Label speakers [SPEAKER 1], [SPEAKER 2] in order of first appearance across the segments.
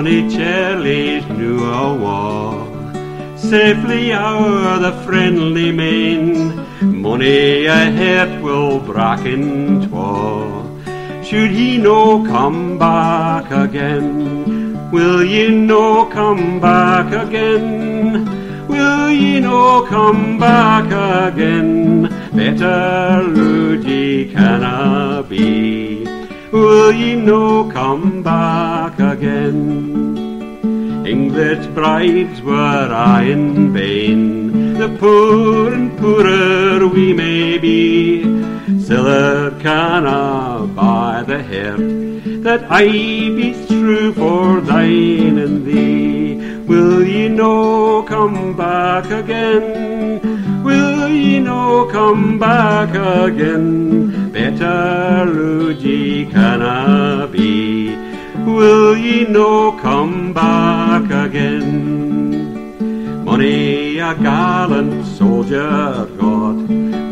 [SPEAKER 1] Bonnie Charlie's new a war. Safely o'er the friendly main, money ahead will bracken twa. Should he no come back again? Will ye no come back again? Will ye no come back again? Better Luigi canna be. Will ye no come back again? English brides were I in vain. The poor and poorer we may be, Siller canna buy the heart that I be true for thine and thee. Will ye no come back again? Will ye no come back again? Better Luigi canna be. Will ye no come back again? Money a gallant soldier got,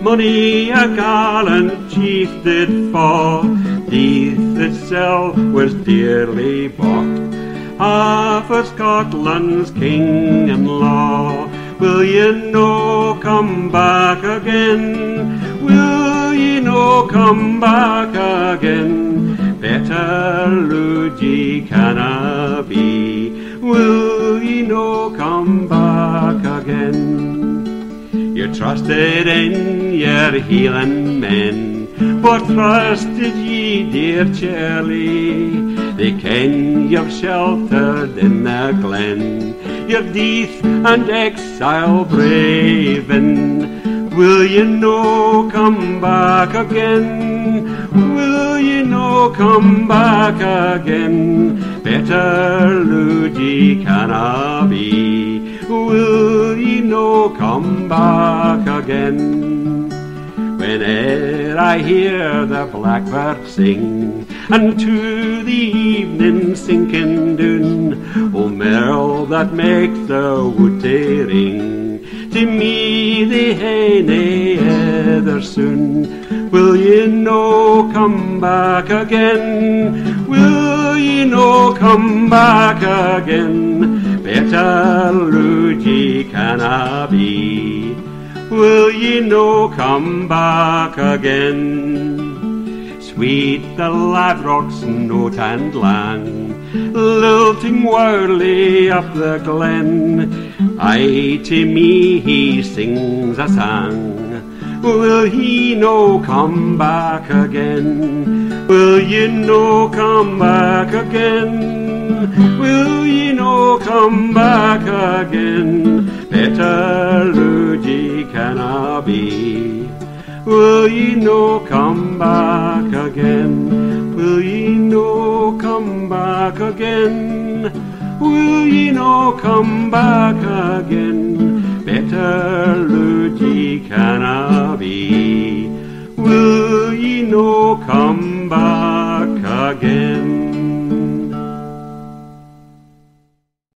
[SPEAKER 1] money a gallant chief did fall. Death itself was dearly bought half of Scotland's king and law. Will ye no come back again? Will ye no come back again? Better Luigi canna be. Will ye no come back again? You trusted in your healing men. What trusted ye, dear Charlie? They ken you've sheltered in the glen, your death and exile braving. Will ye no come back again? Will ye no come back again? Better Luigi canna be. Will ye no come back again? Whene'er I hear the blackbird sing, and to the evening sinking doon, O merle that makes the wood ring, to me they hae nae other soon. Will ye no come back again? Will ye no come back again? Better Luigi canna be. Will ye no come back again? Sweet the ladrock's note and lang, lilting wildly up the glen. Aye, to me he sings a song. Will he no come back again? Will ye no come back again? Will ye no come back again? Better Will ye no come back again? Will ye no come back again? Will ye no come back again? Better Luigi canna be. Will ye no come back again?